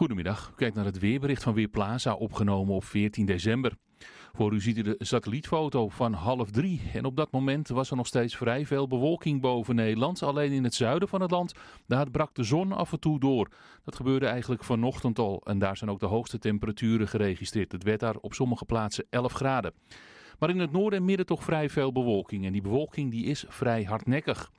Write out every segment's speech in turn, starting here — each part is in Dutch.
Goedemiddag, u kijkt naar het weerbericht van Weerplaza opgenomen op 14 december. Voor u ziet u de satellietfoto van half drie. En op dat moment was er nog steeds vrij veel bewolking boven Nederland. Alleen in het zuiden van het land, daar brak de zon af en toe door. Dat gebeurde eigenlijk vanochtend al. En daar zijn ook de hoogste temperaturen geregistreerd. Het werd daar op sommige plaatsen 11 graden. Maar in het noorden en midden toch vrij veel bewolking. En die bewolking die is vrij hardnekkig.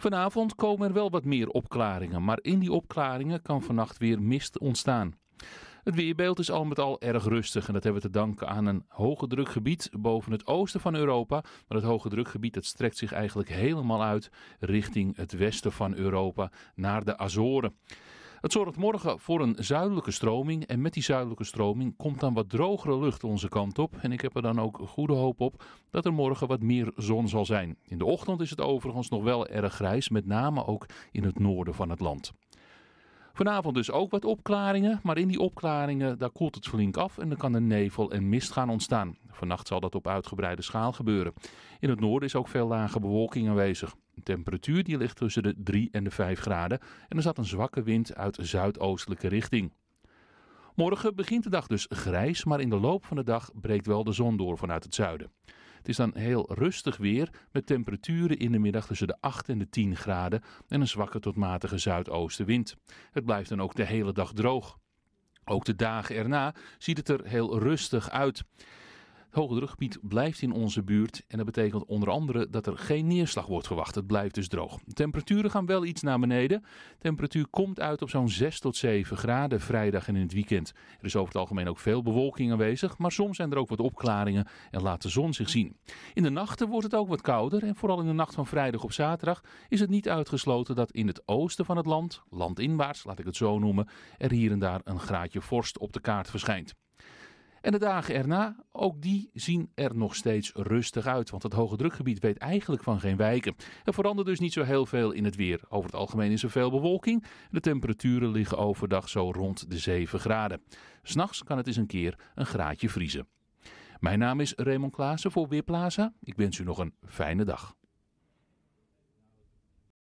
Vanavond komen er wel wat meer opklaringen, maar in die opklaringen kan vannacht weer mist ontstaan. Het weerbeeld is al met al erg rustig en dat hebben we te danken aan een hoge drukgebied boven het oosten van Europa. Maar het hoge drukgebied dat strekt zich eigenlijk helemaal uit richting het westen van Europa naar de Azoren. Het zorgt morgen voor een zuidelijke stroming en met die zuidelijke stroming komt dan wat drogere lucht onze kant op. En ik heb er dan ook goede hoop op dat er morgen wat meer zon zal zijn. In de ochtend is het overigens nog wel erg grijs, met name ook in het noorden van het land. Vanavond dus ook wat opklaringen, maar in die opklaringen daar koelt het flink af en dan kan er nevel en mist gaan ontstaan. Vannacht zal dat op uitgebreide schaal gebeuren. In het noorden is ook veel lage bewolking aanwezig. Temperatuur die ligt tussen de 3 en de 5 graden en er zat een zwakke wind uit zuidoostelijke richting. Morgen begint de dag dus grijs, maar in de loop van de dag breekt wel de zon door vanuit het zuiden. Het is dan heel rustig weer met temperaturen in de middag tussen de 8 en de 10 graden en een zwakke tot matige zuidoostenwind. Het blijft dan ook de hele dag droog. Ook de dagen erna ziet het er heel rustig uit. Het hoge drukgebied blijft in onze buurt en dat betekent onder andere dat er geen neerslag wordt verwacht. Het blijft dus droog. De temperaturen gaan wel iets naar beneden. De temperatuur komt uit op zo'n 6 tot 7 graden vrijdag en in het weekend. Er is over het algemeen ook veel bewolking aanwezig, maar soms zijn er ook wat opklaringen en laat de zon zich zien. In de nachten wordt het ook wat kouder en vooral in de nacht van vrijdag op zaterdag is het niet uitgesloten dat in het oosten van het land, landinwaarts laat ik het zo noemen, er hier en daar een graadje vorst op de kaart verschijnt. En de dagen erna, ook die zien er nog steeds rustig uit. Want het hoge drukgebied weet eigenlijk van geen wijken. Er verandert dus niet zo heel veel in het weer. Over het algemeen is er veel bewolking. De temperaturen liggen overdag zo rond de 7 graden. S'nachts kan het eens een keer een graadje vriezen. Mijn naam is Raymond Klaassen voor Weerplaza. Ik wens u nog een fijne dag.